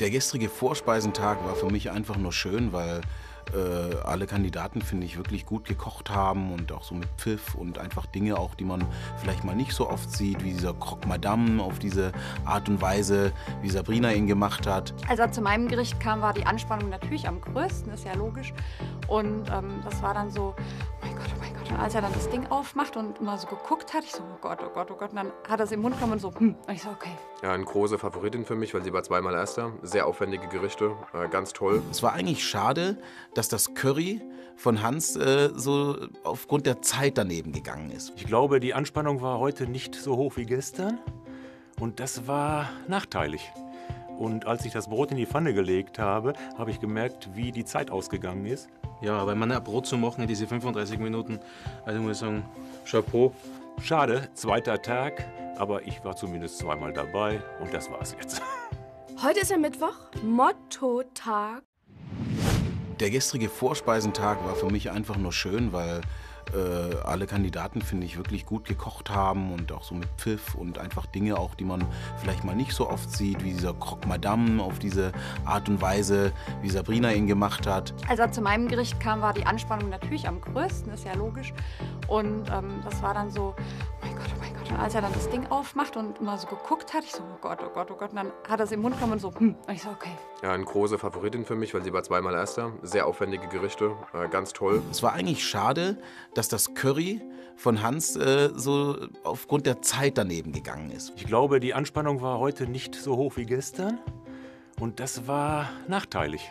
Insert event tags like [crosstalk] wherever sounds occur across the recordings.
Der gestrige Vorspeisentag war für mich einfach nur schön, weil äh, alle Kandidaten, finde ich, wirklich gut gekocht haben und auch so mit Pfiff und einfach Dinge auch, die man vielleicht mal nicht so oft sieht, wie dieser Croque Madame auf diese Art und Weise, wie Sabrina ihn gemacht hat. Als er zu meinem Gericht kam, war die Anspannung natürlich am größten, ist ja logisch. Und ähm, das war dann so, Und als er dann das Ding aufmacht und immer so geguckt hat, ich so, oh Gott, oh Gott, oh Gott. Und dann hat er es im Mund genommen und so, hm. Und ich so, okay. Ja, eine große Favoritin für mich, weil sie war zweimal Erster. Sehr aufwendige Gerichte, äh, ganz toll. Es war eigentlich schade, dass das Curry von Hans äh, so aufgrund der Zeit daneben gegangen ist. Ich glaube, die Anspannung war heute nicht so hoch wie gestern. Und das war nachteilig. Und als ich das Brot in die Pfanne gelegt habe, habe ich gemerkt, wie die Zeit ausgegangen ist. Ja, weil man ein Brot zu machen, diese 35 Minuten, also muss ich sagen, Chapeau. Schade, zweiter Tag, aber ich war zumindest zweimal dabei und das war's jetzt. [laughs] Heute ist ja Mittwoch, Motto-Tag. Der gestrige Vorspeisentag war für mich einfach nur schön, weil äh, alle Kandidaten, finde ich, wirklich gut gekocht haben und auch so mit Pfiff und einfach Dinge auch, die man vielleicht mal nicht so oft sieht, wie dieser Croque Madame auf diese Art und Weise, wie Sabrina ihn gemacht hat. Als er zu meinem Gericht kam, war die Anspannung natürlich am größten, ist ja logisch. Und ähm, das war dann so, Und als er dann das Ding aufmacht und immer so geguckt hat, ich so, oh Gott, oh Gott, oh Gott. Und dann hat er es im Mund genommen und so, hm. Und ich so, okay. Ja, eine große Favoritin für mich, weil sie war zweimal Erster. Sehr aufwendige Gerichte, äh, ganz toll. Es war eigentlich schade, dass das Curry von Hans äh, so aufgrund der Zeit daneben gegangen ist. Ich glaube, die Anspannung war heute nicht so hoch wie gestern. Und das war nachteilig.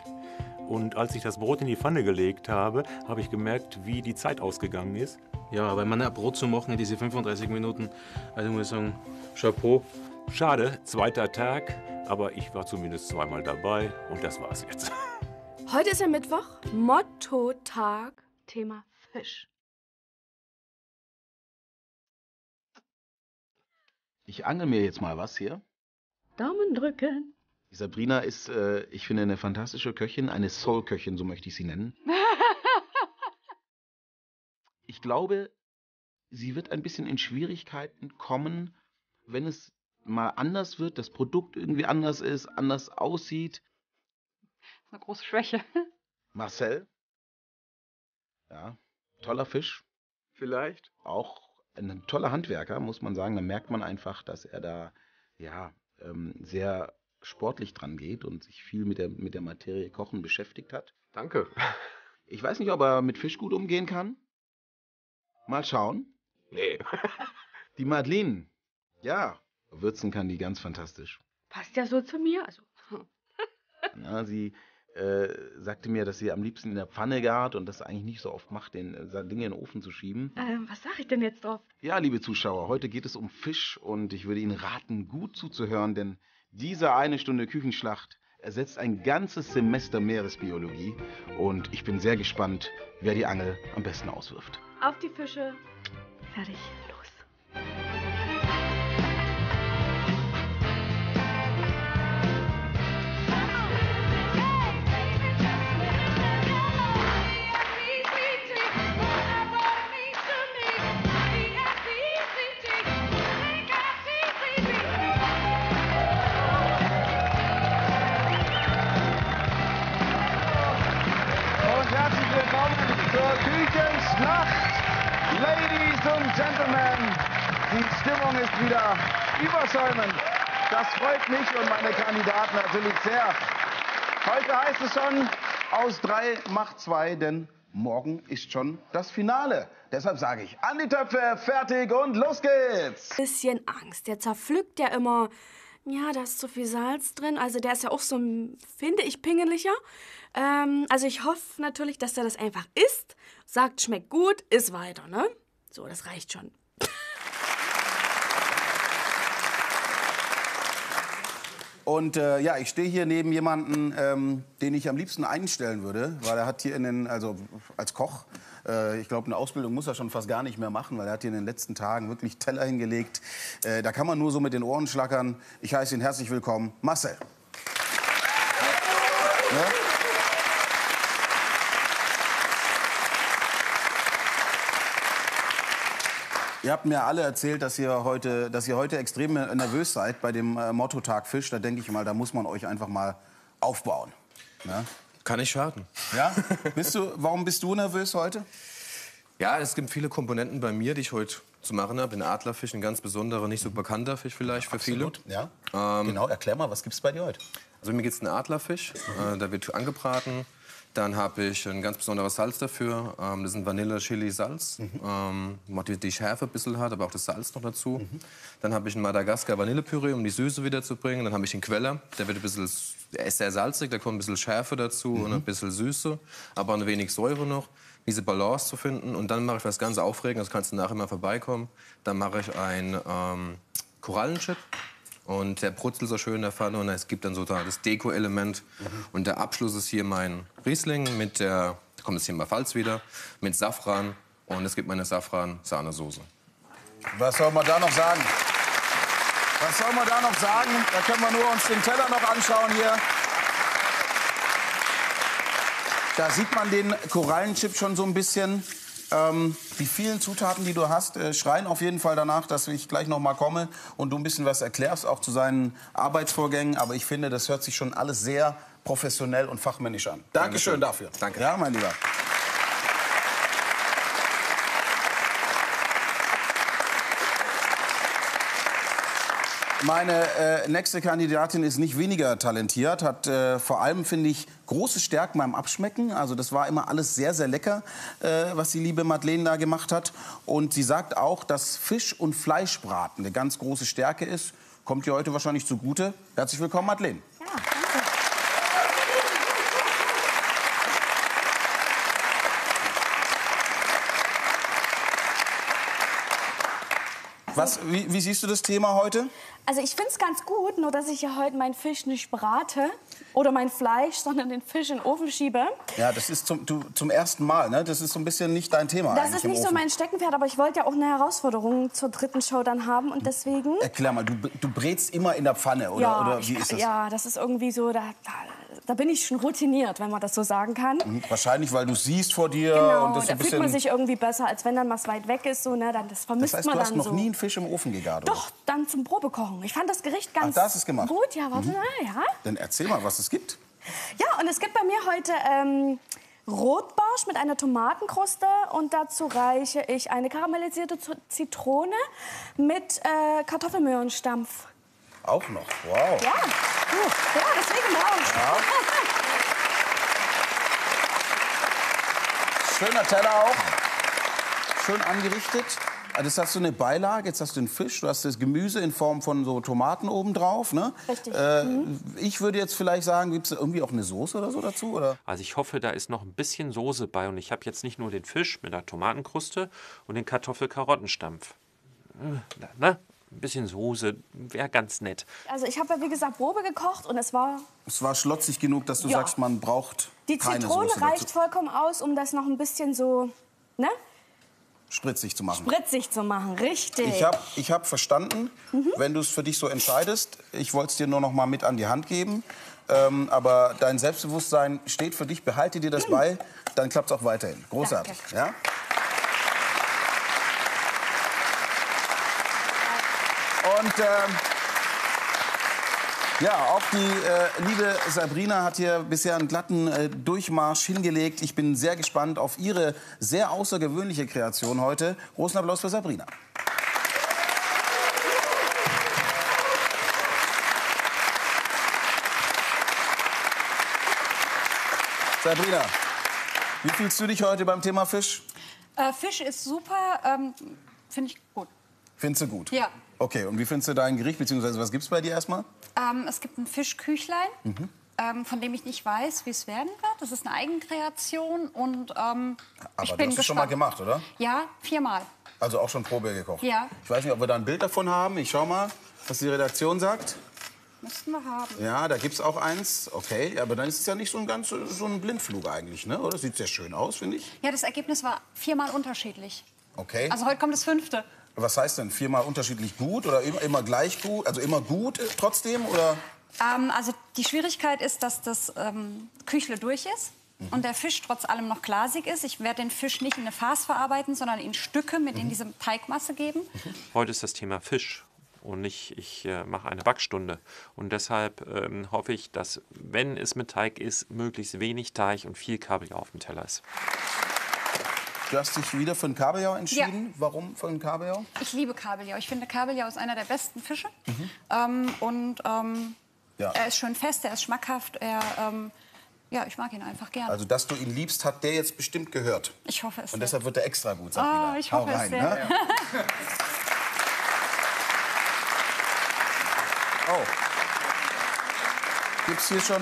Und als ich das Brot in die Pfanne gelegt habe, habe ich gemerkt, wie die Zeit ausgegangen ist. Ja, weil man ein Brot zu machen, diese 35 Minuten, also muss ich sagen, Chapeau. Schade, zweiter Tag, aber ich war zumindest zweimal dabei und das war's jetzt. [laughs] Heute ist ja Mittwoch, Motto-Tag, Thema Fisch. Ich angel mir jetzt mal was hier. Daumen drücken. Die Sabrina ist, äh, ich finde, eine fantastische Köchin, eine Soul-Köchin, so möchte ich sie nennen. [laughs] Ich glaube, sie wird ein bisschen in Schwierigkeiten kommen, wenn es mal anders wird, das Produkt irgendwie anders ist, anders aussieht. Das ist eine große Schwäche. [laughs] Marcel? Ja, toller Fisch. Vielleicht. Auch ein toller Handwerker, muss man sagen. Da merkt man einfach, dass er da ja ähm, sehr sportlich dran geht und sich viel mit der, mit der Materie Kochen beschäftigt hat. Danke. Ich weiß nicht, ob er mit Fisch gut umgehen kann. Mal schauen. Nee. Die Madeline. Ja, würzen kann die ganz fantastisch. Passt ja so zu mir. Also, [laughs] Ja, sie äh, sagte mir, dass sie am liebsten in der Pfanne gart und das eigentlich nicht so oft macht, den äh, Dinge in den Ofen zu schieben. ähm, was sag ich denn jetzt drauf? Ja, liebe Zuschauer, heute geht es um Fisch und ich würde Ihnen raten, gut zuzuhören, denn diese eine Stunde Küchenschlacht ersetzt ein ganzes Semester Meeresbiologie und ich bin sehr gespannt, wer die Angel am besten auswirft. Auf die Fische. Fertig, Gentlemen, die Stimmung ist wieder überschäumend. Das freut mich und meine Kandidaten natürlich sehr. Heute heißt es schon, aus drei macht zwei, denn morgen ist schon das Finale. Deshalb sage ich, an die Töpfe, fertig und los geht's. Bisschen Angst. Der zerpflückt ja immer. Ja, da ist zu viel Salz drin. Also der ist ja auch so, finde ich, pingeliger. Ähm, also ich hoffe natürlich, dass er das einfach isst, sagt, schmeckt gut, isst weiter, ne? So, das reicht schon. Und äh, ja, ich stehe hier neben jemanden, ähm, den ich am liebsten einstellen würde, weil er hat hier in den, also als Koch, äh, ich glaube, eine Ausbildung muss er schon fast gar nicht mehr machen, weil er hat hier in den letzten Tagen wirklich Teller hingelegt. Äh, da kann man nur so mit den Ohren schlackern. Ich heiße ihn herzlich willkommen, Marcel. Ja? Ihr habt mir alle erzählt, dass ihr heute, dass ihr heute extrem nervös seid bei dem äh, Motto-Tag Fisch. Da denke ich mal, da muss man euch einfach mal aufbauen. Ne? Kann nicht schaden. Ja? Bist du, warum bist du nervös heute? Ja, es gibt viele Komponenten bei mir, die ich heute zu machen habe. Ein Adlerfisch, ein ganz besonderer, nicht so bekannter Fisch vielleicht für Absolut, Ja. Ähm, genau, erklär mal, was gibt's bei dir heute? Also mir geht's ein Adlerfisch, äh, der wird angebraten. Dann habe ich ein ganz besonderes Salz dafür. Ähm, das ist ein Vanille Chili Salz. Ähm, die, die Schärfe ein bisschen hat, aber auch das Salz noch dazu. Dann habe ich ein Madagaskar Vanillepüree, um die Süße wiederzubringen. Dann habe ich einen Queller, der wird ein bisschen, der ist sehr salzig, da kommt ein bisschen Schärfe dazu und ein bisschen Süße, aber ein wenig Säure noch. Diese Balance zu finden und dann mache ich was ganz Aufregendes, kannst du nachher mal vorbeikommen. Dann mache ich ein ähm, Korallenchip und der brutzelt so schön in der Pfanne und es gibt dann so da das Deko-Element. Und der Abschluss ist hier mein Riesling mit der, da kommt es hier mal Pfalz wieder, mit Safran und es gibt meine Safran-Sahnesoße. Was soll man da noch sagen? Was soll man da noch sagen? Da können wir nur uns den Teller noch anschauen hier. Da sieht man den Korallenchip schon so ein bisschen. Ähm, die vielen Zutaten, die du hast, äh, schreien auf jeden Fall danach, dass ich gleich noch mal komme und du ein bisschen was erklärst, auch zu seinen Arbeitsvorgängen. Aber ich finde, das hört sich schon alles sehr professionell und fachmännisch an. Dankeschön dafür. Danke. Ja, mein Lieber. Meine äh, nächste Kandidatin ist nicht weniger talentiert, hat äh, vor allem, finde ich, große Stärken beim Abschmecken. Also das war immer alles sehr, sehr lecker, äh, was die liebe Madeleine da gemacht hat. Und sie sagt auch, dass Fisch- und Fleischbraten eine ganz große Stärke ist. Kommt ihr heute wahrscheinlich zugute. Herzlich willkommen, Madeleine. Was, wie, wie siehst du das Thema heute? Also ich finde es ganz gut, nur dass ich ja heute meinen Fisch nicht brate oder mein Fleisch, sondern den Fisch in den Ofen schiebe. Ja, das ist zum, du, zum ersten Mal, ne? Das ist so ein bisschen nicht dein Thema Das ist nicht so mein Steckenpferd, aber ich wollte ja auch eine Herausforderung zur dritten Show dann haben und deswegen... Erklär mal, du, du brätst immer in der Pfanne, oder, ja, oder wie ist das? ja, das ist irgendwie so, da, da, da bin ich schon routiniert, wenn man das so sagen kann. Hm, Wahrscheinlich, weil du siehst vor dir Genau, und das da ein fühlt man sich irgendwie besser, als wenn dann was weit weg ist, so, ne, dann, das vermisst das heißt, man du hast dann noch so. nie einen Fisch im Ofen gegart, oder? Doch, dann zum Probekochen. Ich fand das Gericht ganz da hast du's gemacht. gut. Ja, warte, na, ja. Dann erzähl mal, was es gibt. Ja, und es gibt bei mir heute ähm, Rotbarsch mit einer Tomatenkruste und dazu reiche ich eine karamellisierte Zitrone mit äh, Kartoffelmöhrenstampf. Auch noch, wow. Ja. Ja, deswegen morgen. Schöner Teller auch. Schön angerichtet. Also Jetzt hast du eine Beilage, jetzt hast du den Fisch, du hast das Gemüse in Form von so Tomaten oben drauf. Ne? Richtig. Äh, Ich würde jetzt vielleicht sagen, gibt es irgendwie auch eine Soße oder so dazu? Oder? Also ich hoffe, da ist noch ein bisschen Soße bei und ich habe jetzt nicht nur den Fisch mit der Tomatenkruste und den Kartoffelkarottenstampf. Äh, Na, ein bisschen Soße wäre ganz nett. Also ich habe ja wie gesagt Probe gekocht und es war Es war schlotzig genug, dass du Ja. sagst, man braucht die keine Zitrone Soße reicht vollkommen aus, um das noch ein bisschen so ne, Spritzig zu machen. spritzig zu machen. Richtig. Ich habe ich hab verstanden, Mhm. wenn du es für dich so entscheidest. Ich wollte es dir nur noch mal mit an die Hand geben. Ähm, aber dein Selbstbewusstsein steht für dich. Behalte dir das bei, dann klappt es auch weiterhin. Großartig. Ja? Und ähm, ja, auch die äh, liebe Sabrina hat hier bisher einen glatten äh, Durchmarsch hingelegt. Ich bin sehr gespannt auf ihre sehr außergewöhnliche Kreation heute. Großen Applaus für Sabrina. Sabrina, wie fühlst du dich heute beim Thema Fisch? Äh, Fisch ist super, ähm, finde ich gut. Findest du gut? Ja. Okay, und wie findest du dein Gericht, beziehungsweise was gibt's bei dir erstmal? Ähm, es gibt ein Fischküchlein, Mhm. ähm, von dem ich nicht weiß, wie es werden wird. Das ist eine Eigenkreation und ähm, Aber ich du bin hast es schon mal gespannt. gemacht, oder? Ja, viermal. Also auch schon Probe gekocht? Ja. Ich weiß nicht, ob wir da ein Bild davon haben. Ich schau mal, was die Redaktion sagt. Müssten wir haben. Ja, da gibt's auch eins. Okay, aber dann ist es ja nicht so ein ganz so ein Blindflug eigentlich, ne? Oder sieht sehr schön aus, finde ich. Ja, das Ergebnis war viermal unterschiedlich. Okay. Also heute kommt das fünfte. Was heißt denn viermal unterschiedlich gut oder immer, immer gleich gut? Also immer gut äh, trotzdem oder? Ähm, also die Schwierigkeit ist, dass das ähm, Küchle durch ist. und der Fisch trotz allem noch glasig ist. Ich werde den Fisch nicht in eine Farce verarbeiten, sondern in Stücke mit in diese Teigmasse geben. Heute ist das Thema Fisch und nicht, ich äh, mache eine Backstunde. Und deshalb ähm, hoffe ich, dass, wenn es mit Teig ist, möglichst wenig Teig und viel Kabeljau auf dem Teller ist. Du hast dich wieder für den Kabeljau entschieden. Ja. Warum für den Kabeljau? Ich liebe Kabeljau. Ich finde, Kabeljau ist einer der besten Fische. Ähm, und ähm, Ja. er ist schön fest, er ist schmackhaft. Er, ähm, ja, ich mag ihn einfach gerne. Also, dass du ihn liebst, hat der jetzt bestimmt gehört. ich hoffe es. Und deshalb wird er extra gut, Oh, Sabrina. ich hoffe Hau es rein, sehr. Ne? [laughs] Oh. Gibt's hier schon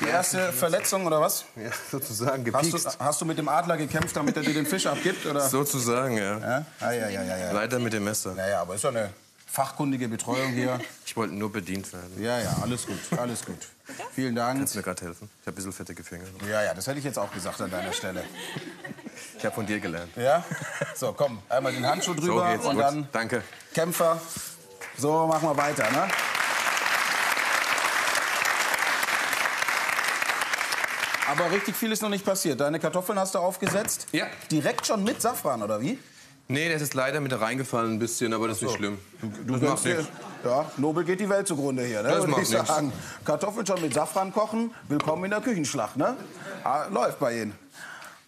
die erste Verletzung oder was? Ja, sozusagen Hast gepiekst. du, hast du mit dem Adler gekämpft, damit er dir den Fisch abgibt? Oder? Sozusagen, ja. Ja? Ah, ja, ja, ja, ja. Leider mit dem Messer. Naja, aber ist doch eine fachkundige Betreuung hier. Ich wollte nur bedient werden. Ja, ja, alles gut, alles gut. Vielen Dank. Kannst du mir gerade helfen? Ich habe ein bisschen fettige Finger. Ja, ja, das hätte ich jetzt auch gesagt an deiner Stelle. Ich habe von dir gelernt. Ja? So, komm, einmal den Handschuh drüber geht's, und gut. dann Danke. Kämpfer. So, machen wir weiter, ne? Aber richtig viel ist noch nicht passiert. Deine Kartoffeln hast du aufgesetzt? Ja. Direkt schon mit Safran, oder wie? Nee, der ist leider mit reingefallen ein bisschen, aber das ist nicht schlimm. Du das macht nichts. Ja, nobel geht die Welt zugrunde hier, ne? Das würde macht ich nichts. sagen. Kartoffeln schon mit Safran kochen, willkommen in der Küchenschlacht, ne? Ah, läuft bei Ihnen.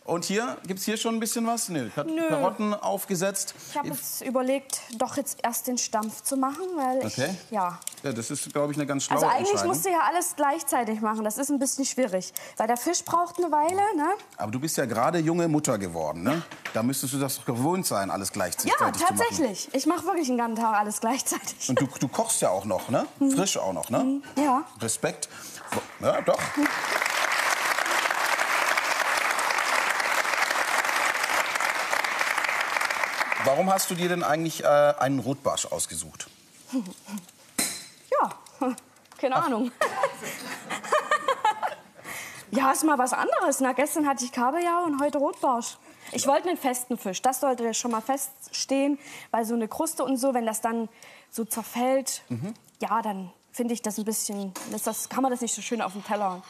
Und hier, gibt's hier schon ein bisschen was? Nee, Kar Nö. Karotten aufgesetzt. Ich habe jetzt überlegt, doch jetzt erst den Stampf zu machen, weil ich, Okay. ja. Ja, das ist, glaube ich, eine ganz schlaue Also eigentlich musst du ja alles gleichzeitig machen. Das ist ein bisschen schwierig, weil der Fisch braucht eine Weile, ne? Aber du bist ja gerade junge Mutter geworden, ne? Da müsstest du das doch gewohnt sein, alles gleichzeitig Ja, zu machen. tatsächlich. Ich mache wirklich den ganzen Tag alles gleichzeitig. Und du, du kochst ja auch noch, ne? Frisch auch noch, ne? Ja. Respekt. Ja, doch. Warum hast du dir denn eigentlich äh, einen Rotbarsch ausgesucht? [laughs] Ja, [laughs] keine Ahnung. [laughs] ja, ist mal was anderes. Na, gestern hatte ich Kabeljau und heute Rotbarsch. Ich wollte einen festen Fisch. Das sollte schon mal feststehen, weil so eine Kruste und so, wenn das dann so zerfällt, ja, dann finde ich das ein bisschen, das, das kann man das nicht so schön auf dem Teller.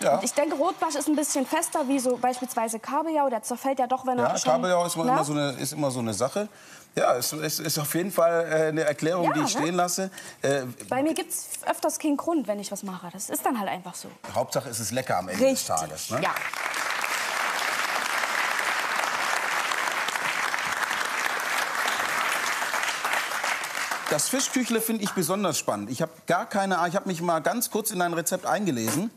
Ja. Ich denke, Rotbarsch ist ein bisschen fester wie so beispielsweise Kabeljau. Der zerfällt ja doch, wenn Ja, er schon... Kabeljau ist immer, immer, so eine, ist immer so eine Sache. Ja, es ist, ist auf jeden Fall äh, eine Erklärung, Ja, die ich ne? stehen lasse. Äh, Bei mir gibt es öfters keinen Grund, wenn ich was mache. Das ist dann halt einfach so. Hauptsache, es ist lecker am Ende des Tages. Ne? Ja. Das Fischküchle finde ich besonders spannend. Ich habe gar keine Ahnung. Ich habe mich mal ganz kurz in dein Rezept eingelesen.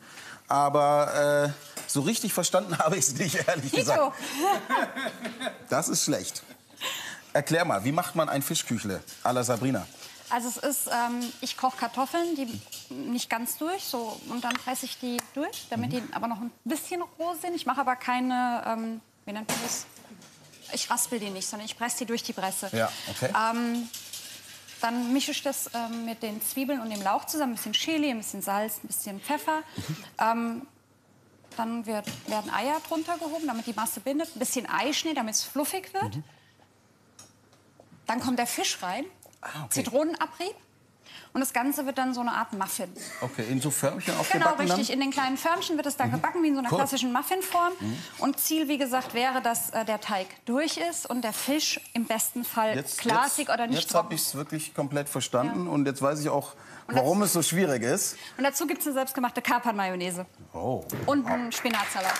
Aber äh, so richtig verstanden [laughs] habe ich es nicht, ehrlich gesagt. Das ist schlecht. Erklär mal, wie macht man ein Fischküchle à la Sabrina? also es ist, ähm, ich koche Kartoffeln, die nicht ganz durch, so und dann presse ich die durch, damit die aber noch ein bisschen roh sind. Ich mache aber keine, ähm, wie nennt man das? Ich raspel die nicht, sondern ich presse die durch die Presse. Ja, okay. Ähm, dann mische ich das ähm, mit den Zwiebeln und dem Lauch zusammen, ein bisschen Chili, ein bisschen Salz, ein bisschen Pfeffer. Ähm, dann wird, werden Eier drunter gehoben, damit die Masse bindet. Ein bisschen Eischnee, damit es fluffig wird. Dann kommt der Fisch rein, Ah, okay. Zitronenabrieb. Und das Ganze wird dann so eine Art Muffin. Okay, in so Förmchen Genau, aufgebacken richtig. dann? In den kleinen Förmchen wird es dann gebacken, wie in so einer Cool. klassischen Muffinform. Und Ziel, wie gesagt, wäre, dass äh, der Teig durch ist und der Fisch im besten Fall glasig oder nicht Jetzt habe ich es wirklich komplett verstanden und jetzt weiß ich auch, Und warum es so schwierig ist. Und dazu gibt es eine selbstgemachte Kapern-Mayonnaise. Oh. Und einen Spinatsalat.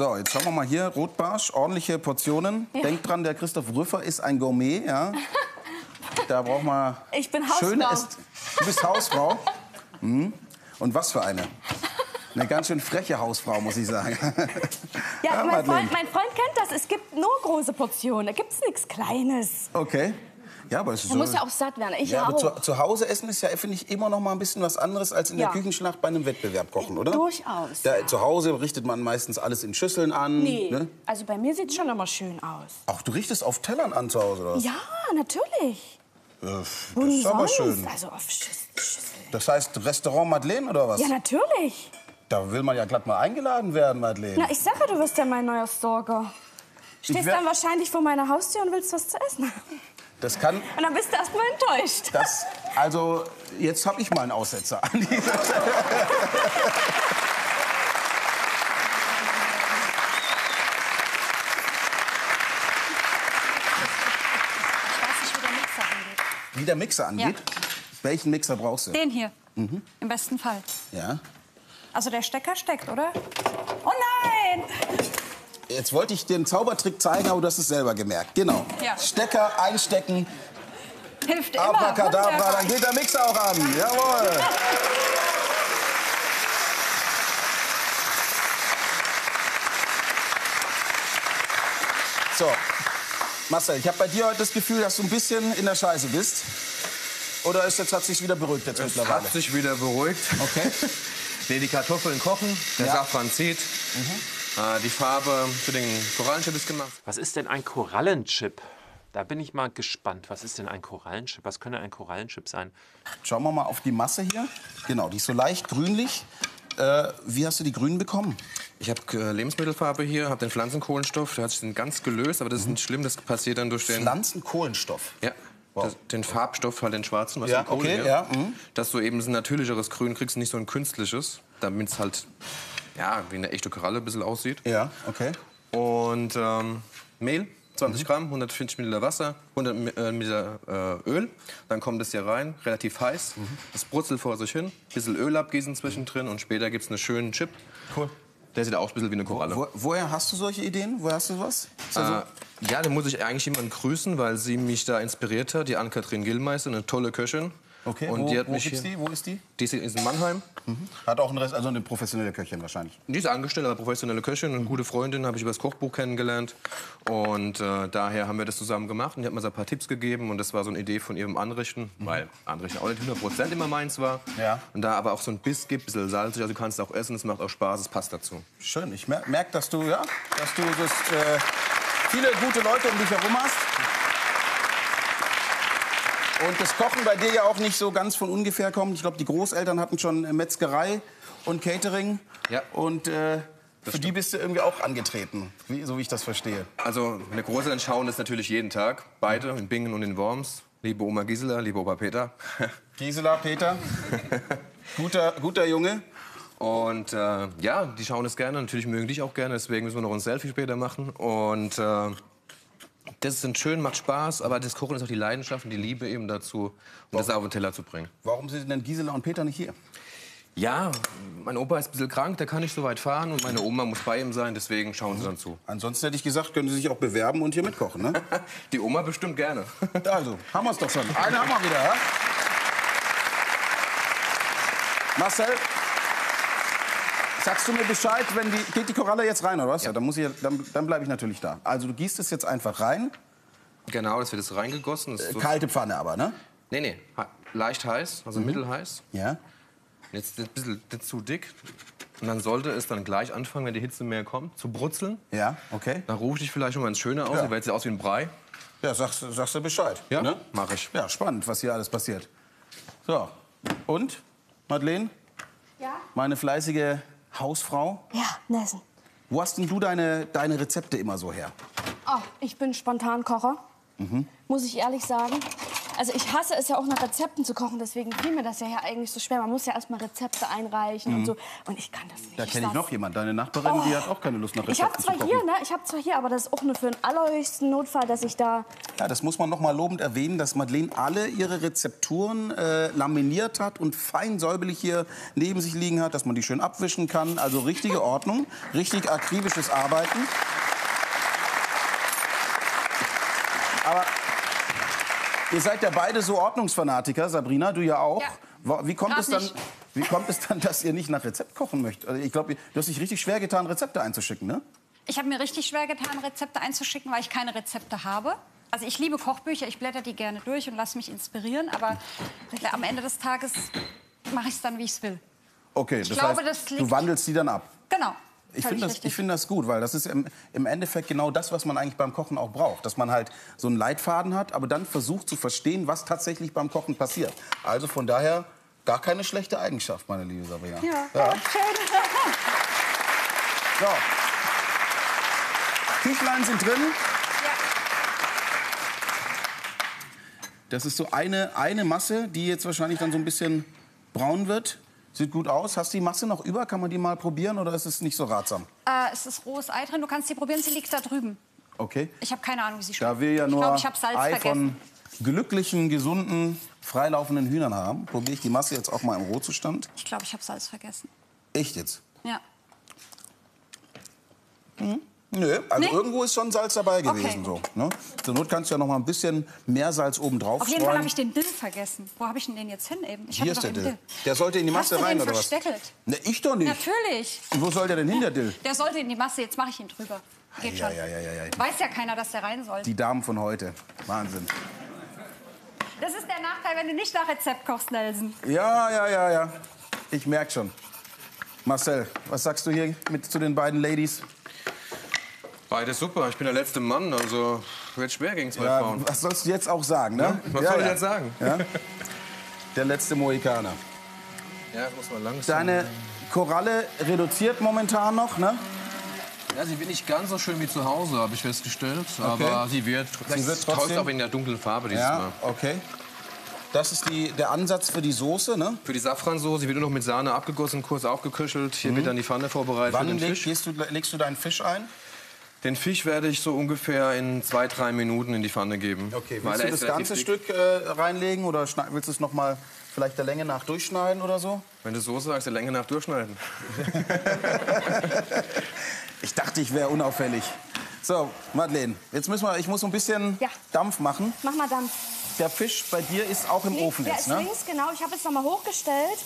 So, jetzt schauen wir mal hier. Rotbarsch, ordentliche Portionen. Denkt dran, der Christoph Rüffer ist ein Gourmet, ja. [laughs] Da braucht man Ich bin schön Hausfrau. ist. Du bist Hausfrau? Hm. Und was für eine? Eine ganz schön freche Hausfrau, muss ich sagen. Ja, [laughs] Ja, mein. Freund, mein Freund kennt das. Es gibt nur große Portionen. Da gibt es nichts Kleines. Okay. Ja, aber es ist Man so. muss ja auch satt werden. Ich ja, aber auch. zu, zu Hause essen ist ja, finde ich, immer noch mal ein bisschen was anderes als in Ja. der Küchenschlacht bei einem Wettbewerb kochen, oder? Durchaus, Da, ja. Zu Hause richtet man meistens alles in Schüsseln an. Nee, Ne? also bei mir sieht es schon immer schön aus. Ach, du richtest auf Tellern an zu Hause, oder was? Ja, natürlich. Äh, Das Wo ist aber sonst? schön. Also auf Schüssel. Das heißt Restaurant Madeleine, oder was? Ja, natürlich. Da will man ja glatt mal eingeladen werden, Madeleine. Na, ich sage, du wirst ja mein neuer Stalker. Stehst dann wahrscheinlich vor meiner Haustür und willst was zu essen. Das kann, Und dann bist du erstmal enttäuscht. das, also jetzt habe ich mal einen Aussetzer an dieser Stelle. Ich weiß nicht, wie der Mixer angeht. Wie der Mixer angeht. Welchen Mixer brauchst du? Den hier. Im besten Fall. Ja. Also der Stecker steckt, oder? Oh nein! Jetzt wollte ich den Zaubertrick zeigen, aber du hast es selber gemerkt. Genau. Ja. Stecker einstecken, Hilft immer. Abracadabra, Wunderbar. dann geht der Mixer auch an. Jawohl. So, Marcel, ich habe bei dir heute das Gefühl, dass du ein bisschen in der Scheiße bist. Oder ist jetzt hat sich wieder beruhigt jetzt Es mittlerweile? hat sich wieder beruhigt. Okay. [laughs] Nee, die Kartoffeln kochen, der Ja. Safran zieht. Äh, die Farbe für den Korallenchip ist gemacht. Was ist denn ein Korallenchip? Da bin ich mal gespannt. Was ist denn ein Korallenchip? Was könnte ein Korallenchip sein? Schauen wir mal auf die Masse hier. Genau, die ist so leicht grünlich. Äh, wie hast du die grünen bekommen? Ich habe äh, Lebensmittelfarbe hier, habe den Pflanzenkohlenstoff. Der hat sich dann ganz gelöst, aber das ist Mhm. nicht schlimm. Das passiert dann durch den, Pflanzenkohlenstoff. ja, das, den Farbstoff, halt den schwarzen. Was Ja, die Kohle okay, hier. ja, mhm. Dass du eben so ein natürlicheres Grün kriegst, nicht so ein künstliches, damit es halt ja, wie eine echte Koralle ein bisschen aussieht. Ja, okay. Und ähm, Mehl, Mhm. 20 Gramm, 150 Milliliter Wasser, 100 Mi- äh, Milliliter äh, Öl. Dann kommt es hier rein, relativ heiß. Mhm. Das brutzelt vor sich hin, bisschen Öl abgießen zwischendrin und später gibt es einen schönen Chip. Cool. Der sieht auch ein bisschen wie eine Koralle. Wo, woher hast du solche Ideen? Woher hast du was? Also, Äh, ja, da muss ich eigentlich jemanden grüßen, weil sie mich da inspiriert hat. Die Ann-Kathrin Gillmeister, eine tolle Köchin. Okay, Und wo, die hat wo mich gibt's die? Wo ist die? Die ist in Mannheim. Hat auch einen Rest, also eine professionelle Köchin wahrscheinlich. Die ist angestellt, aber professionelle Köchin, eine gute Freundin, habe ich über das Kochbuch kennengelernt. Und äh, daher haben wir das zusammen gemacht. Und die hat mir so ein paar Tipps gegeben. Und das war so eine Idee von ihrem Anrichten, weil Anrichten auch nicht 100% immer meins war. Ja. Und da aber auch so ein Biss gibt, ein bisschen salzig, also du kannst auch essen, es macht auch Spaß, es passt dazu. Schön. Ich mer merke, dass du, ja, dass du das, äh, viele gute Leute um dich herum hast. Und das Kochen bei dir ja auch nicht so ganz von ungefähr kommt. Ich glaube, die Großeltern hatten schon äh, Metzgerei und Catering. Ja. Und äh, für die bist du irgendwie auch angetreten, wie, so wie ich das verstehe. Also meine Großeltern schauen das natürlich jeden Tag, beide, in Bingen und in Worms. Liebe Oma Gisela, liebe Opa Peter. [laughs] Gisela, Peter, [laughs] guter, guter Junge. Und äh, ja, die schauen es gerne. Natürlich mögen dich auch gerne. Deswegen müssen wir noch ein Selfie später machen. Und äh, das ist schön, macht Spaß. Aber das Kochen ist auch die Leidenschaft und die Liebe eben dazu, um das auf den Teller zu bringen. Warum sind denn Gisela und Peter nicht hier? Ja, mein Opa ist ein bisschen krank, der kann nicht so weit fahren. Und meine Oma muss bei ihm sein. Deswegen schauen sie dann zu. Ansonsten hätte ich gesagt, können Sie sich auch bewerben und hier mitkochen. Ne? [laughs] Die Oma bestimmt gerne. [laughs] Also, haben wir es doch schon. Eine haben wir wieder, ja? Marcel, sagst du mir Bescheid, wenn die, geht die Koralle jetzt rein, oder was? Ja. dann, muss ich, dann, dann bleibe ich natürlich da. Also du gießt es jetzt einfach rein. genau, das wird jetzt reingegossen. Das ist so, Kalte Pfanne aber, ne? nee, nee, leicht heiß, also mittelheiß. Ja. Jetzt ein bisschen nicht zu dick. Und dann sollte es dann gleich anfangen, wenn die Hitze mehr kommt, zu brutzeln. Ja, okay. Dann rufe ich dich vielleicht schon mal ins Schöne aus. Ja. Dann wird es aus wie ein Brei. Ja, sagst, sagst du Bescheid. Ja, Ne? mach ich. Ja, spannend, was hier alles passiert. So, und, Madeleine, Ja? meine fleißige Hausfrau, Ja, Nessen. wo hast denn du deine, deine Rezepte immer so her? Oh, ich bin Spontankocher. Muss ich ehrlich sagen. Also ich hasse es ja auch nach Rezepten zu kochen, deswegen fiel mir das ja hier eigentlich so schwer. Man muss ja erstmal Rezepte einreichen und so. Und ich kann das nicht. Da kenne ich noch jemand, deine Nachbarin, die hat auch keine Lust nach Ich Rezepten zwar zu kochen. hier, ne? Ich habe zwar hier, aber das ist auch nur für den allerhöchsten Notfall, dass ich da. Ja, das muss man noch mal lobend erwähnen, dass Madeleine alle ihre Rezepturen äh, laminiert hat und fein säuberlich hier neben sich liegen hat, dass man die schön abwischen kann. Also richtige [laughs] Ordnung, richtig akribisches Arbeiten. Aber ihr seid ja beide so Ordnungsfanatiker, Sabrina, du ja auch. Ja. Wie kommt, Grad es dann, nicht. wie kommt es dann, dass ihr nicht nach Rezept kochen möchtet? Also ich glaube, du hast dich richtig schwer getan, Rezepte einzuschicken, ne? Ich habe mir richtig schwer getan, Rezepte einzuschicken, weil ich keine Rezepte habe. Also ich liebe Kochbücher, ich blätter die gerne durch und lasse mich inspirieren, aber am Ende des Tages mache ich es dann, wie ich es will. Okay, das glaube, heißt, das du wandelst die dann ab. Genau. Ich finde das, ich find das gut, weil das ist im, im Endeffekt genau das, was man eigentlich beim Kochen auch braucht. Dass man halt so einen Leitfaden hat, aber dann versucht zu verstehen, was tatsächlich beim Kochen passiert. Also von daher gar keine schlechte Eigenschaft, meine liebe Sabrina. ja, Ja. schön. So. Küchlein sind drin. Das ist so eine, eine Masse, die jetzt wahrscheinlich dann so ein bisschen braun wird. Sieht gut aus. Hast du die Masse noch über? Kann man die mal probieren oder ist es nicht so ratsam? Äh, es ist rohes Ei drin. Du kannst sie probieren. Sie liegt da drüben. Okay. Ich habe keine Ahnung, wie sie schmeckt. Da wir ja ich nur glaube, ich habe Salz Ei vergessen. von glücklichen, gesunden, freilaufenden Hühnern haben, probiere ich die Masse jetzt auch mal im Rohzustand. Ich glaube, ich habe Salz vergessen. Echt jetzt? Ja. Nö, also Nee? irgendwo ist schon Salz dabei Okay, gewesen. gut. so, ne? Zur Not kannst du ja noch mal ein bisschen mehr Salz oben drauf Auf jeden Fall habe ich den Dill vergessen. Wo habe ich denn den jetzt hin eben? Ich Hier ist der Dill. einen Der sollte in die Hast Masse du rein, den oder was? versteckelt? Ne, ich doch nicht. Natürlich. Und wo soll der denn hin, der Dill? Der sollte in die Masse. Jetzt mache ich ihn drüber. Geht Ja, schon. ja, ja, ja, ja. Weiß ja keiner, dass der rein soll. Die Damen von heute. Wahnsinn. Das ist der Nachteil, wenn du nicht nach Rezept kochst, Nelson. Ja, ja, ja, ja. Ich merk schon. Marcel, was sagst du hier mit zu den beiden Ladies? Beide super. Ich bin der letzte Mann, also wird schwer gegen zwei Ja, Frauen. was sollst du jetzt auch sagen, ne? Was ja, soll ich ja. jetzt sagen? Ja? Der letzte Mohikaner. Ja, das muss man langsam. Deine Koralle reduziert momentan noch, ne? Ja, sie wird nicht ganz so schön wie zu Hause, habe ich festgestellt. Aber sie wird, Sie wird trotzdem- trotzdem auch in der dunklen Farbe dieses Ja, Mal. okay. Das ist die, der Ansatz für die Soße, ne? Für die Safransoße, sie wird nur noch mit Sahne abgegossen, kurz aufgeköchelt. Hier wird dann die Pfanne vorbereitet Mhm. Wann für den leg, du, legst du deinen Fisch ein? Den Fisch werde ich so ungefähr in zwei, drei Minuten in die Pfanne geben. Okay, willst du das ganze dick. Stück äh, reinlegen oder willst du es noch mal vielleicht der Länge nach durchschneiden oder so? Wenn du so sagst, der Länge nach durchschneiden. [laughs] Ich dachte, ich wäre unauffällig. So, Madeleine, jetzt müssen wir, ich muss so ein bisschen Ja. Dampf machen. Mach mal Dampf. Der Fisch bei dir ist auch im Ofen Der jetzt, ist ne? Mhm. links, genau. Ich habe jetzt noch mal hochgestellt.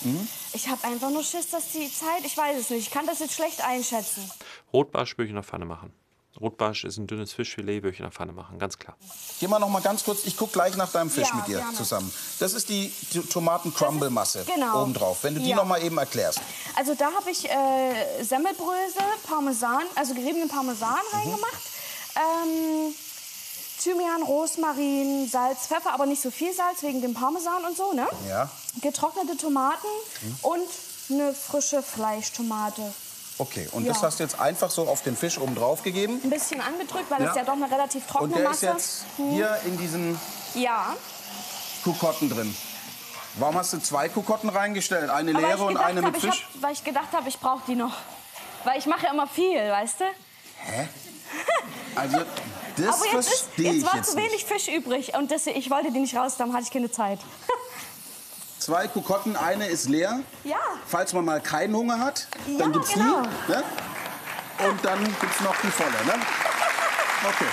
Ich habe einfach nur Schiss, dass die Zeit, ich weiß es nicht, ich kann das jetzt schlecht einschätzen. Rotbarsch würde ich in der Pfanne machen. Rotbarsch ist ein dünnes Fischfilet, würde ich in der Pfanne machen, ganz klar. Geh mal noch mal ganz kurz, ich gucke gleich nach deinem Fisch Ja, mit dir gerne. zusammen. Das ist die Tomaten-Crumble-Masse Genau. obendrauf. Wenn du die Ja. noch mal eben erklärst. Also da habe ich äh, Semmelbrösel, Parmesan, also geriebenen Parmesan Mhm. reingemacht. Ähm, Thymian, Rosmarin, Salz, Pfeffer, aber nicht so viel Salz wegen dem Parmesan und so, ne? Ja, Getrocknete Tomaten Mhm. und eine frische Fleischtomate. Okay. Und Ja. das hast du jetzt einfach so auf den Fisch oben drauf gegeben. Ein bisschen angedrückt, weil Ja. das ja doch eine relativ Und trockene der ist Masse. jetzt hier in diesen Ja, Kukotten drin. Warum hast du zwei Kukotten reingestellt? Eine leere und eine hab, mit ich Fisch? Hab, weil ich gedacht habe, ich brauche die noch. Weil ich mache ja immer viel, weißt du? Also, [laughs] das ist, verstehe jetzt ich war jetzt zu nicht. wenig Fisch übrig und deswegen, ich wollte die nicht raus, dann hatte ich keine Zeit. [laughs] Zwei Kukotten, eine ist leer. ja, Falls man mal keinen Hunger hat, Ja, dann gibt's genau. die. Ne? Und dann gibt's noch die volle. Ne? Okay.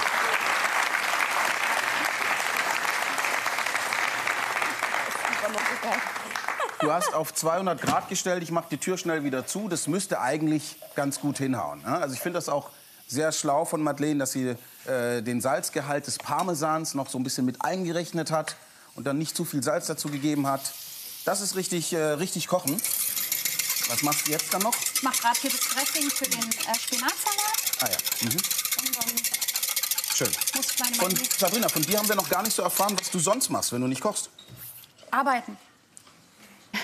Du hast auf 200 Grad gestellt. Ich mache die Tür schnell wieder zu. Das müsste eigentlich ganz gut hinhauen. Ne? Also ich finde das auch sehr schlau von Madeleine, dass sie äh, den Salzgehalt des Parmesans noch so ein bisschen mit eingerechnet hat und dann nicht zu viel Salz dazu gegeben hat. Das ist richtig, äh, richtig kochen. Was machst du jetzt dann noch? Ich mache gerade hier das Dressing für den äh, Spinatsalat. Ah ja, mhm. Und dann schön. muss ich meine Von Sabrina, von dir haben wir noch gar nicht so erfahren, was du sonst machst, wenn du nicht kochst. arbeiten.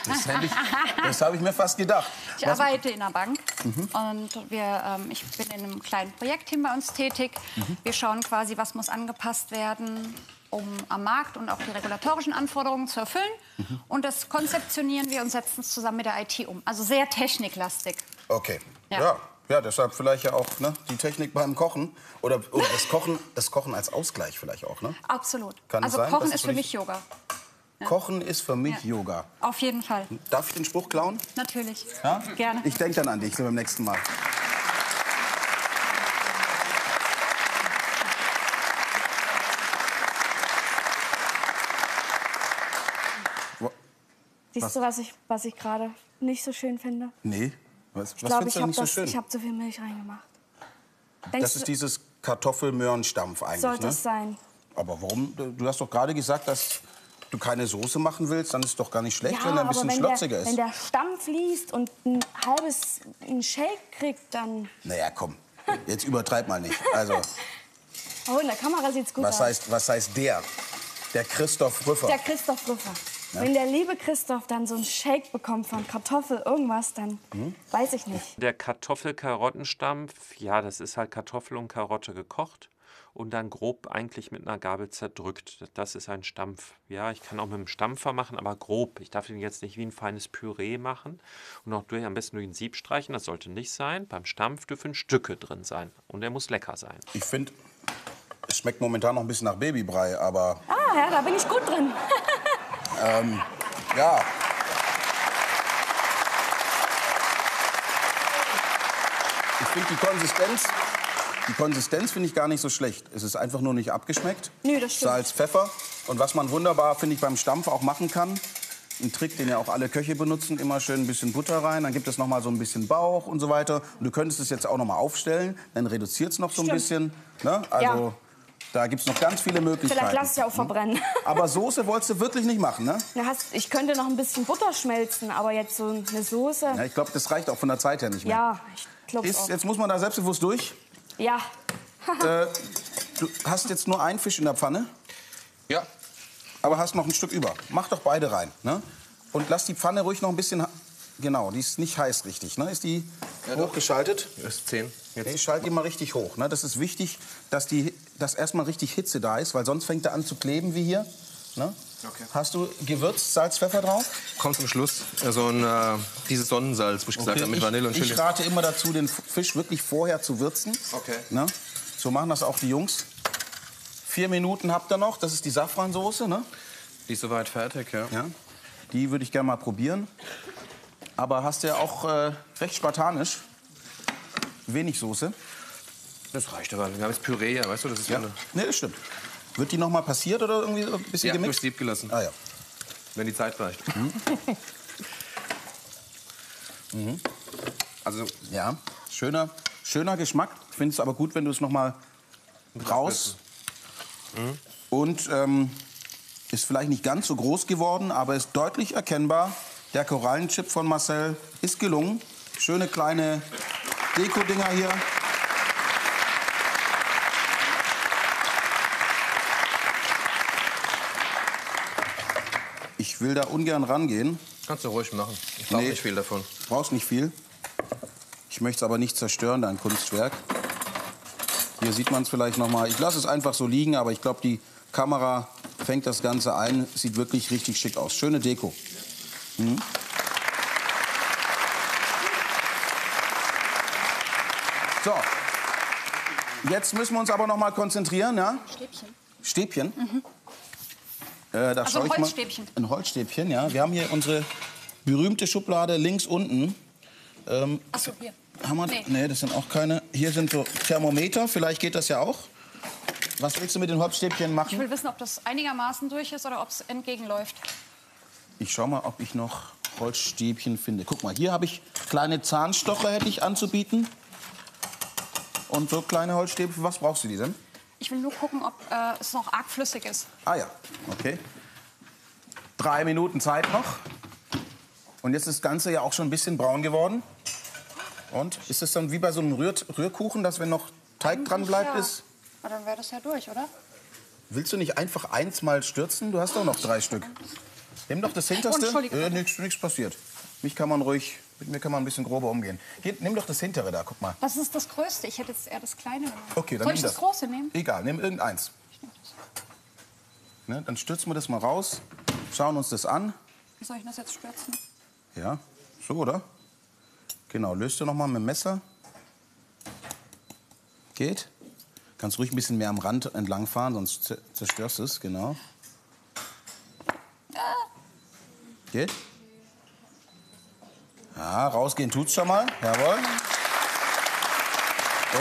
Das habe ich, [laughs] das hab ich mir fast gedacht. Ich Was- Mhm. arbeite in der Bank und wir, ähm, ich bin in einem kleinen Projektteam bei uns tätig. Mhm. Wir schauen quasi, was muss angepasst werden, um am Markt und auch die regulatorischen Anforderungen zu erfüllen. Mhm. Und das konzeptionieren wir und setzen es zusammen mit der IT um. Also sehr techniklastig. Okay. Ja. Ja. ja. deshalb vielleicht ja auch ne, die Technik beim Kochen oder, oder das Kochen, das Kochen als Ausgleich vielleicht auch. Ne? Absolut. Kann also sein, Kochen ist für mich Yoga. Kochen ist für mich Ja. Yoga. Auf jeden Fall. Darf ich den Spruch klauen? Natürlich. Ja? Gerne. Ich denke dann an dich beim nächsten Mal. Siehst du, was ich, was ich gerade nicht so schön finde? Nee. Was, Ich was glaube, findest du nicht so das- schön? ich habe zu viel Milch reingemacht. Denkst das ist dieses Kartoffelmöhrenstampf eigentlich. sollte ne? es sein? Aber warum? Du hast doch gerade gesagt, dass du keine Soße machen willst. Dann ist es doch gar nicht schlecht, wenn er ein bisschen schlotziger der, ist. wenn der Stamm fließt und ein halbes ein Shake kriegt, dann... Naja, komm. Jetzt übertreib mal nicht. Also, [laughs] Oh, in der Kamera sieht's gut was aus. heißt, was heißt der? Der Christoph Rüffer. Der Christoph Rüffer. Wenn der liebe Christoph dann so einen Shake bekommt von Kartoffel, irgendwas, dann Hm? weiß ich nicht. Der Kartoffel-Karottenstampf, ja, das ist halt Kartoffel und Karotte gekocht. und dann grob eigentlich mit einer Gabel zerdrückt. Das ist ein Stampf. Ja, ich kann auch mit einem Stampfer machen, aber grob. Ich darf ihn jetzt nicht wie ein feines Püree machen und auch durch, am besten durch ein Sieb streichen. Das sollte nicht sein. Beim Stampf dürfen Stücke drin sein und er muss lecker sein. Ich finde, es schmeckt momentan noch ein bisschen nach Babybrei, aber Ah, ja, da bin ich gut drin. [laughs] ähm, ja. Ich finde die Konsistenz, die Konsistenz finde ich gar nicht so schlecht. Es ist einfach nur nicht abgeschmeckt. Nö, das stimmt. Salz, Pfeffer. Und was man wunderbar, finde ich, beim Stampf auch machen kann, ein Trick, den ja auch alle Köche benutzen, immer schön ein bisschen Butter rein, dann gibt es noch mal so ein bisschen Bauch und so weiter. Und du könntest es jetzt auch noch mal aufstellen, dann reduziert es noch so ein bisschen. Ne? Also Ja. Da gibt es noch ganz viele Möglichkeiten. Vielleicht lass es ja auch verbrennen. Aber Soße wolltest du wirklich nicht machen, ne? Ja, hast, ich könnte noch ein bisschen Butter schmelzen, aber jetzt so eine Soße. Ja, ich glaube, das reicht auch von der Zeit her nicht mehr. Ja, ich glaube auch. jetzt muss man da selbstbewusst durch. Ja. [laughs] Äh, du hast jetzt nur einen Fisch in der Pfanne, Ja, aber hast noch ein Stück über. Mach doch beide rein. Ne? Und lass die Pfanne ruhig noch ein bisschen. Genau, die ist nicht heiß richtig. Ne? Ist die hochgeschaltet? ist 10. Jetzt. Ich schalte die mal richtig hoch. Ne? Das ist wichtig, dass, die, dass erstmal richtig Hitze da ist, weil sonst fängt er an zu kleben wie hier. Ne? Hast du gewürzt, Salz, Pfeffer drauf? Kommt zum Schluss. Also ein, äh, dieses Sonnensalz, wo ich gesagt habe, mit Vanille und Chili. ich rate immer dazu, den Fisch wirklich vorher zu würzen. Okay. Ne? So machen das auch die Jungs. Vier Minuten habt ihr noch. Das ist die Safransoße. Ne? Die ist soweit fertig, ja. Ja. Die würde ich gerne mal probieren. Aber hast ja auch äh, recht spartanisch. Wenig Soße. Das reicht aber. Wir haben jetzt Püree, ja, weißt du, das ist ja. Ja. eine, Nee, das stimmt. Wird die noch mal passiert oder irgendwie ein bisschen ja gemixt? Sieb gelassen, Ah ja. wenn die Zeit reicht. [laughs] Also Ja, schöner, schöner Geschmack. Ich finde es aber gut, wenn du es noch mal raus. Und ähm, ist vielleicht nicht ganz so groß geworden, aber ist deutlich erkennbar. Der Korallenchip von Marcel ist gelungen. Schöne kleine Deko-Dinger hier. Ich will da ungern rangehen. kannst du ruhig machen. Ich brauche Nee. nicht viel davon. Brauchst nicht viel. Ich möchte es aber nicht zerstören, dein Kunstwerk. Hier sieht man es vielleicht noch mal. Ich lasse es einfach so liegen, aber ich glaube, die Kamera fängt das Ganze ein. Sieht wirklich richtig schick aus. Schöne Deko. Mhm. So. Jetzt müssen wir uns aber noch mal konzentrieren, ja? Stäbchen. Stäbchen. Äh, da Also ein ich Holzstäbchen. Ein Holzstäbchen, ja. Wir haben hier unsere berühmte Schublade links unten. Ähm, Achso, hier. haben wir, Nee. nee. das sind auch keine. Hier sind so Thermometer, vielleicht geht das ja auch. Was willst du mit den Holzstäbchen Ich machen? will wissen, ob das einigermaßen durch ist oder ob es entgegenläuft. Ich schau mal, ob ich noch Holzstäbchen finde. Guck mal, hier habe ich kleine Zahnstocher, hätte ich anzubieten. Und so kleine Holzstäbchen, was brauchst du die denn? Ich will nur gucken, ob äh, es noch arg flüssig ist. Ah ja, okay. Drei Minuten Zeit noch. Und jetzt ist das Ganze ja auch schon ein bisschen braun geworden. Und ist es dann wie bei so einem Rühr Rührkuchen, dass wenn noch Teig dran bleibt, ja. ist? Aber dann wäre das ja durch, oder? Willst du nicht einfach eins mal stürzen? Du hast doch noch drei Stück. Nimm doch das hinterste. Oh, Entschuldigung. Äh, nichts, passiert. Mich kann man ruhig, mit mir kann man ein bisschen grober umgehen. Hier, nimm doch das hintere da, guck mal. Das ist das Größte. Ich hätte jetzt eher das Kleine genommen. Okay, dann Soll ich das das. Große nehmen? Egal, nimm irgendeins. Ne, dann stürzen wir das mal raus, schauen uns das an. Wie soll ich das jetzt stürzen? Ja, so, oder? Genau, löst du noch mal mit dem Messer. Geht. Kannst ruhig ein bisschen mehr am Rand entlang fahren, sonst zer- zerstörst du es, genau. Geht. Ja, rausgehen tut's schon mal. Jawohl.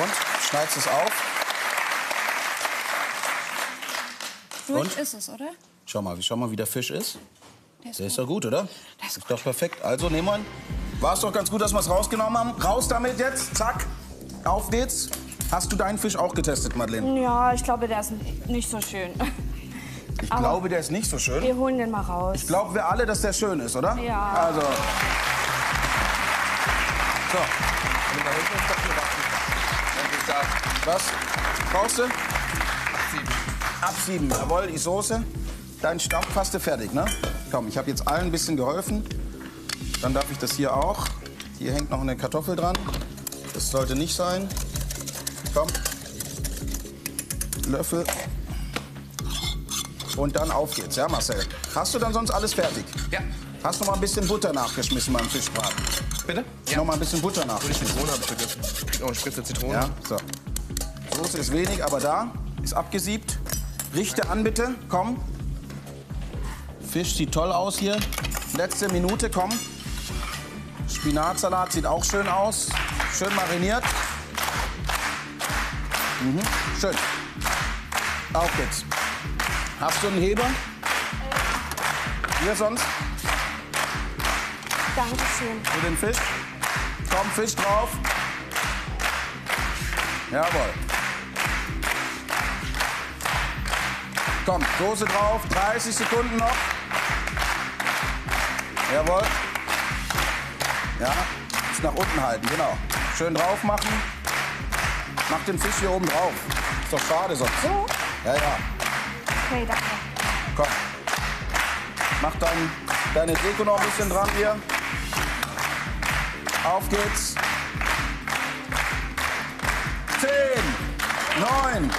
Und schneidest es auf. Durch Und? ist es, oder? Schau mal, schau mal, wie der Fisch ist. Der ist Der ist gut. doch gut, oder? Der ist ist doch perfekt. Also nehmen wir ihn. War es doch ganz gut, dass wir es rausgenommen haben. Raus damit jetzt. Zack. Auf geht's. Hast du deinen Fisch auch getestet, Madeleine? Ja, ich glaube, der ist nicht so schön. [laughs] Ich Aber- glaube, der ist nicht so schön. Wir holen den mal raus. Glauben wir alle, dass der schön ist, oder? Ja. Also. So. Was? Brauchst du? Absieben. Absieben, jawohl, die Soße. Dein Stampf hast du fertig, ne? Komm, ich habe jetzt allen ein bisschen geholfen. Dann darf ich das hier auch. Hier hängt noch eine Kartoffel dran. Das sollte nicht sein. Komm. Löffel. Und dann auf geht's, ja Marcel? Hast du dann sonst alles fertig? Ja. Hast noch mal ein bisschen Butter nachgeschmissen beim Fischbraten? Bitte? Noch mal ein bisschen Butter nachgeschmissen. Zitrone habe ich vergessen. Noch eine Spritze Zitrone. Ja, so. Soße ist wenig, aber da ist abgesiebt. Richte an bitte, komm. Fisch sieht toll aus hier. Letzte Minute, komm. Spinatsalat sieht auch schön aus. Schön mariniert. Mhm, schön. Auf geht's. Hast du einen Heber? Hier sonst? Dankeschön. Für den Fisch? Komm, Fisch drauf. Jawohl. Komm, Soße drauf. 30 Sekunden noch. Jawohl. Ja, ist nach unten halten, genau. Schön drauf machen. Mach den Fisch hier oben drauf. Ist doch schade sonst. So? Ja, ja. Okay, danke. Komm. Mach dein, deine Deko noch ein bisschen dran hier. Auf geht's. Zehn, neun,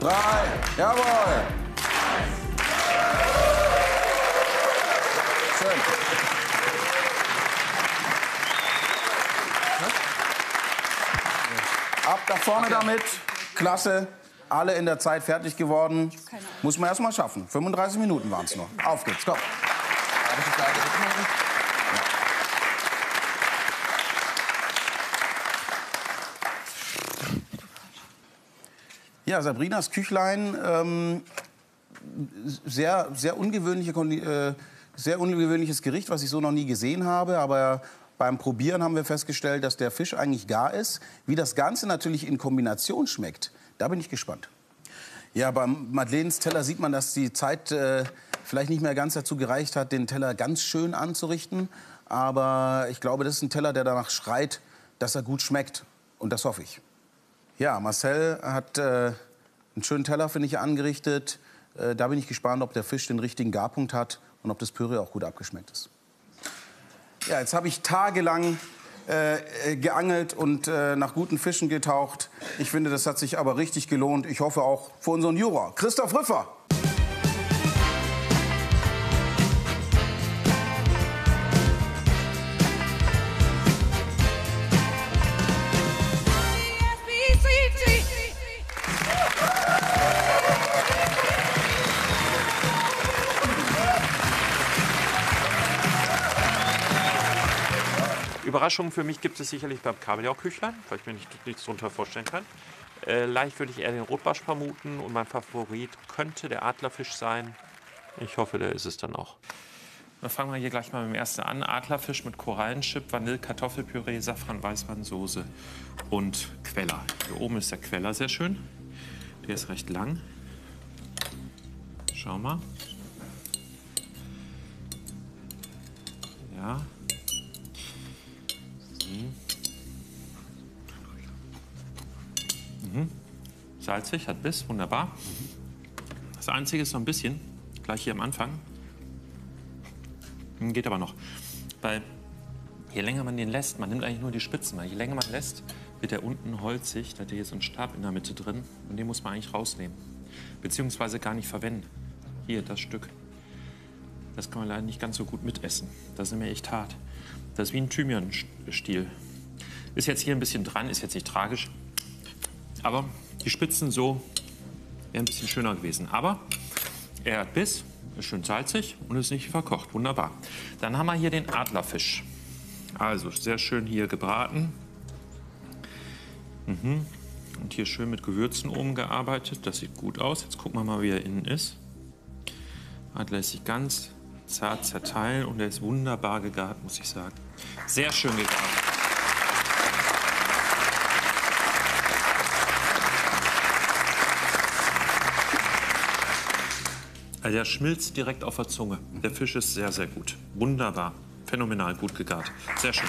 drei, jawohl. Vorne damit. Klasse. Alle in der Zeit fertig geworden. Muss man erst mal schaffen. 35 Minuten waren es noch. Auf geht's, komm. Ja, Sabrinas Küchlein, ähm, sehr, sehr, ungewöhnliche, äh, sehr ungewöhnliches Gericht, was ich so noch nie gesehen habe. Aber beim Probieren haben wir festgestellt, dass der Fisch eigentlich gar ist. Wie das Ganze natürlich in Kombination schmeckt, da bin ich gespannt. Ja, beim Madeleines Teller sieht man, dass die Zeit äh, vielleicht nicht mehr ganz dazu gereicht hat, den Teller ganz schön anzurichten. Aber ich glaube, das ist ein Teller, der danach schreit, dass er gut schmeckt. Und das hoffe ich. Ja, Marcel hat äh, einen schönen Teller, finde ich, angerichtet. Äh, da bin ich gespannt, ob der Fisch den richtigen Garpunkt hat und ob das Püree auch gut abgeschmeckt ist. Ja, jetzt habe ich tagelang äh, äh, geangelt und äh, nach guten Fischen getaucht. Ich finde, das hat sich aber richtig gelohnt. Ich hoffe auch für unseren Juror, Christoph Rüffer. Überraschungen für mich gibt es sicherlich beim Kabeljau-Küchlein, weil ich mir nicht, nichts darunter vorstellen kann. Äh, leicht würde ich eher den Rotbarsch vermuten und mein Favorit könnte der Adlerfisch sein. Ich hoffe, der ist es dann auch. Dann fangen wir hier gleich mal mit dem ersten an. Adlerfisch mit Korallenchip, Vanille, Kartoffelpüree, Safran, Weißweinsoße und Queller. Hier oben ist der Queller sehr schön. Der ist recht lang. Schau mal. Ja. Mhm. Salzig, hat Biss, wunderbar. Das Einzige ist so ein bisschen, gleich hier am Anfang, Hm, geht aber noch, weil je länger man den lässt, man nimmt eigentlich nur die Spitzen, weil je länger man lässt, wird der unten holzig, da hat der hier so einen Stab in der Mitte drin und den muss man eigentlich rausnehmen, beziehungsweise gar nicht verwenden. Hier, das Stück. Das kann man leider nicht ganz so gut mitessen. Das ist mir echt hart. Das ist wie ein Thymian-Stiel. Ist jetzt hier ein bisschen dran, ist jetzt nicht tragisch. Aber die Spitzen so wäre ein bisschen schöner gewesen. Aber er hat Biss, ist schön salzig und ist nicht verkocht. Wunderbar. Dann haben wir hier den Adlerfisch. Also sehr schön hier gebraten. Mhm. Und hier schön mit Gewürzen oben gearbeitet. Das sieht gut aus. Jetzt gucken wir mal, wie er innen ist. Adler lässt sich ganz zart zerteilen und er ist wunderbar gegart, muss ich sagen. Sehr schön gegart. Also der schmilzt direkt auf der Zunge. Der Fisch ist sehr, sehr gut. Wunderbar. Phänomenal gut gegart. Sehr schön.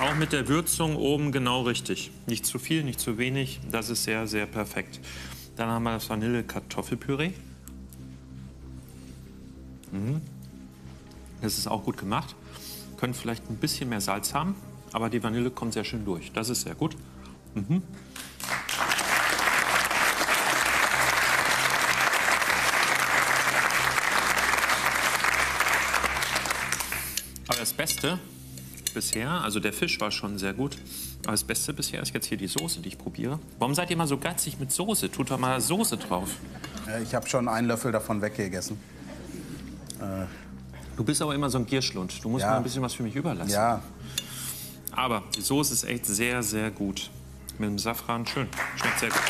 Auch mit der Würzung oben genau richtig. Nicht zu viel, nicht zu wenig. Das ist sehr, sehr perfekt. Dann haben wir das Vanille-Kartoffelpüree. Das ist auch gut gemacht. Können vielleicht ein bisschen mehr Salz haben, aber die Vanille kommt sehr schön durch. Das ist sehr gut. Mhm. Aber das Beste bisher, also der Fisch war schon sehr gut, aber das Beste bisher ist jetzt hier die Soße, die ich probiere. Warum seid ihr immer so geizig mit Soße? Tut doch mal Soße drauf. Äh, Ich habe schon einen Löffel davon weggegessen. Du bist aber immer so ein Gierschlund. Du musst Ja. mal ein bisschen was für mich überlassen. Ja, Aber die Soße ist echt sehr, sehr gut. Mit dem Safran schön. Schmeckt sehr gut.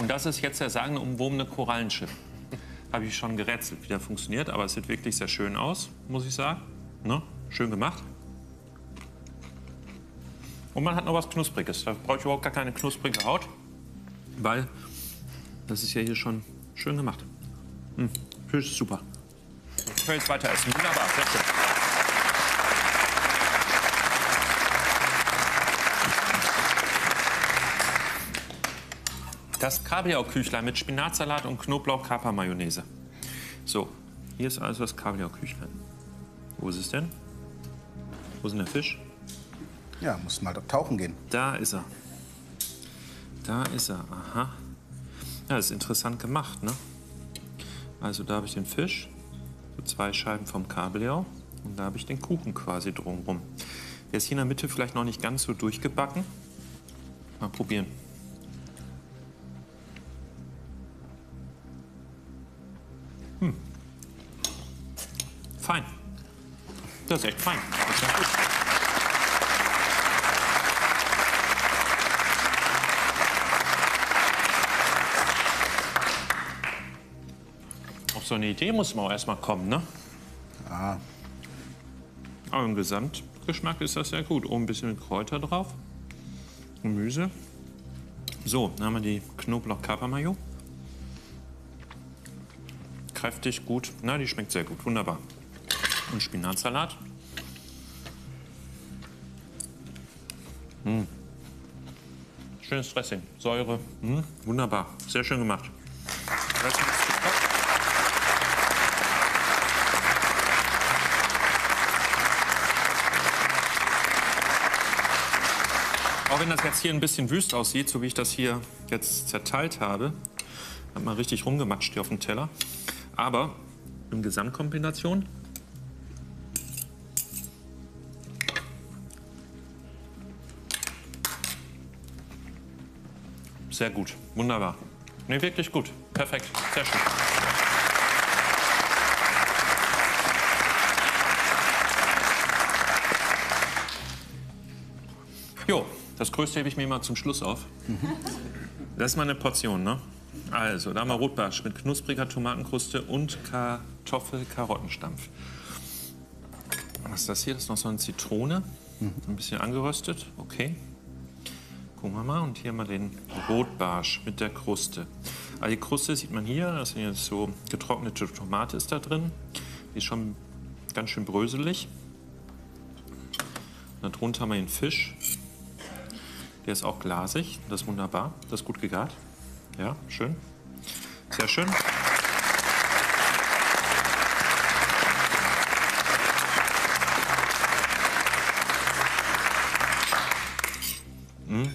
Und das ist jetzt der sagenumwobene Korallenschiff. Habe ich schon gerätselt, wie der funktioniert, aber es sieht wirklich sehr schön aus, muss ich sagen. Ne? Schön gemacht. Und man hat noch was Knuspriges. Da brauche ich überhaupt gar keine knusprige Haut, weil das ist ja hier schon schön gemacht. Hm, Fisch ist super. Ich kann jetzt weiter essen. Wunderbar, sehr schön. Das Kabeljau-Küchlein mit Spinatsalat und Knoblauch-Kaper-Mayonnaise. So, hier ist also das Kabeljau-Küchlein. Wo ist es denn? Wo ist denn der Fisch? ja, muss mal tauchen gehen. Da ist er. Da ist er. Aha. Ja, das ist interessant gemacht, ne? Also da habe ich den Fisch, so zwei Scheiben vom Kabeljau und da habe ich den Kuchen quasi drumherum. Der ist hier in der Mitte vielleicht noch nicht ganz so durchgebacken. Mal probieren. Hm. Fein. Das ist echt fein. So eine Idee muss man auch erstmal kommen, ne? Ah, Aber im Gesamtgeschmack ist das sehr gut. Oben ein bisschen Kräuter drauf. Gemüse. So, dann haben wir die Knoblauch-Kaper-Mayo. Kräftig, gut. Na, die schmeckt sehr gut. Wunderbar. Und Spinatsalat. Mm. Schönes Dressing. Säure. Mm. Wunderbar. Sehr schön gemacht. Dressing ist super. Wenn das jetzt hier ein bisschen wüst aussieht, so wie ich das hier jetzt zerteilt habe, hat man richtig rumgematscht hier auf dem Teller. Aber in Gesamtkombination sehr gut, wunderbar. Nee, wirklich gut, perfekt, sehr schön. Das Größte hebe ich mir mal zum Schluss auf. Das ist mal eine Portion, ne? Also, da haben wir Rotbarsch mit knuspriger Tomatenkruste und Kartoffel-Karottenstampf. Was ist das hier? Das ist noch so eine Zitrone. Ein bisschen angeröstet. Okay. Gucken wir mal. Und hier mal den Rotbarsch mit der Kruste. Also die Kruste sieht man hier. Das ist jetzt so getrocknete Tomate ist da drin. Die ist schon ganz schön bröselig. Darunter haben wir den Fisch. Der ist auch glasig. Das ist wunderbar. Das ist gut gegart. Ja, schön. Sehr schön. Mm.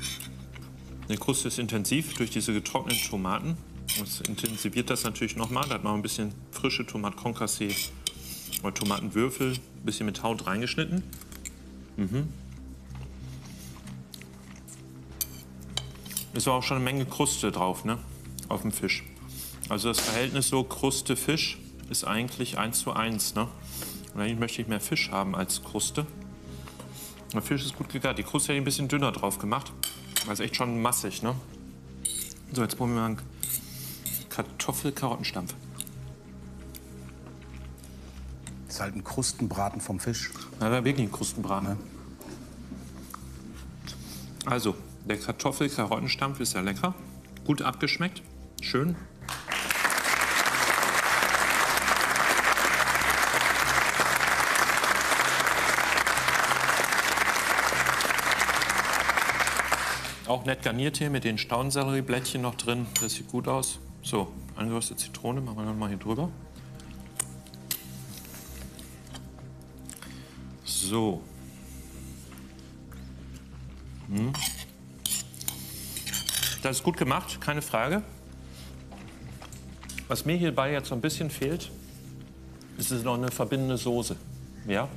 Die Kruste ist intensiv durch diese getrockneten Tomaten. Das intensiviert das natürlich nochmal. Da hat man ein bisschen frische Tomate Concassé oder Tomatenwürfel, ein bisschen mit Haut reingeschnitten. Ist auch schon eine Menge Kruste drauf, ne? Auf dem Fisch. Also das Verhältnis so Kruste-Fisch ist eigentlich 1 zu 1, ne? Und eigentlich möchte ich mehr Fisch haben als Kruste. Der Fisch ist gut gegart. Die Kruste hätte ich ein bisschen dünner drauf gemacht. Also echt schon massig, ne? So, jetzt probieren wir mal einen Kartoffel-Karottenstampf. ist halt ein Krustenbraten vom Fisch. Da wirklich ein Krustenbraten. Also, der Kartoffel-Karottenstampf ist ja lecker. Gut abgeschmeckt. Schön. Auch nett garniert hier mit den Staunsellerie-Blättchen noch drin. Das sieht gut aus. So, angeröstete Zitrone machen wir noch mal hier drüber. So. Hm. Das ist gut gemacht, keine Frage. Was mir hierbei jetzt so ein bisschen fehlt, ist es noch eine verbindende Soße. Ja?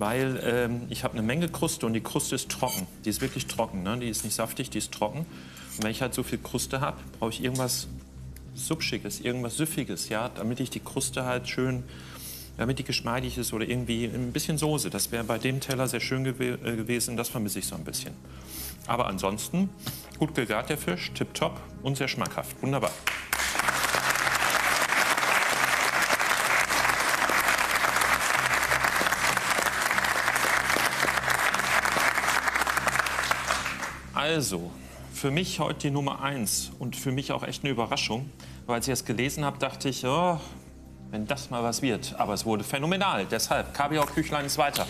Weil ähm, ich habe eine Menge Kruste und die Kruste ist trocken. Die ist wirklich trocken, ne? die ist nicht saftig, die ist trocken. Und wenn ich halt so viel Kruste habe, brauche ich irgendwas Subschiges, irgendwas Süffiges, ja? damit ich die Kruste halt schön, damit die geschmeidig ist oder irgendwie ein bisschen Soße. Das wäre bei dem Teller sehr schön gew äh, gewesen, das vermisse ich so ein bisschen. Aber ansonsten gut gegart der Fisch, tipptopp und sehr schmackhaft. Wunderbar. Also, für mich heute die Nummer eins und für mich auch echt eine Überraschung. Weil als ich es gelesen habe, dachte ich, oh, wenn das mal was wird. Aber es wurde phänomenal. Deshalb, Kabeljau Küchlein ist weiter.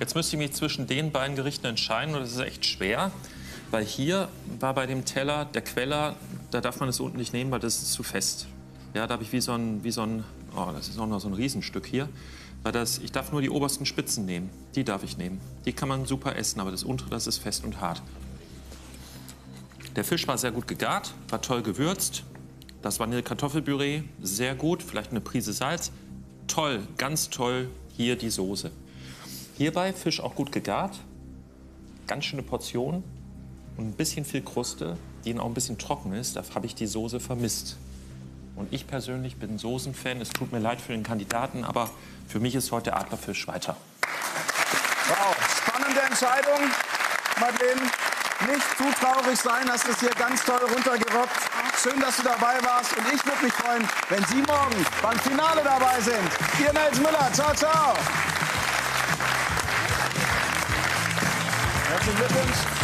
Jetzt müsste ich mich zwischen den beiden Gerichten entscheiden und das ist echt schwer. Weil hier war bei dem Teller der Queller, da darf man es unten nicht nehmen, weil das ist zu fest. Ja, da habe ich wie so ein, wie so ein, oh, das ist auch noch so ein Riesenstück hier. Weil das, ich darf nur die obersten Spitzen nehmen. Die darf ich nehmen. Die kann man super essen, aber das untere, das ist fest und hart. Der Fisch war sehr gut gegart, war toll gewürzt. Das Vanille-Kartoffelpüree, sehr gut. Vielleicht eine Prise Salz. Toll, ganz toll hier die Soße. Hierbei Fisch auch gut gegart. Ganz schöne Portion und ein bisschen viel Kruste, die auch ein bisschen trocken ist. Da habe ich die Soße vermisst. Und ich persönlich bin Soßenfan. Es tut mir leid für den Kandidaten, aber für mich ist heute Adlerfisch weiter. Wow, spannende Entscheidung, Madeleine. Nicht zu traurig sein, hast es hier ganz toll runtergerockt. Schön, dass du dabei warst. Und ich würde mich freuen, wenn Sie morgen beim Finale dabei sind. Ihr Nels Müller. Ciao, ciao. Captain Rippins.